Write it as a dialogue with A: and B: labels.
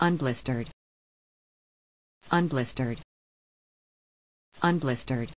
A: Unblistered. Unblistered. Unblistered.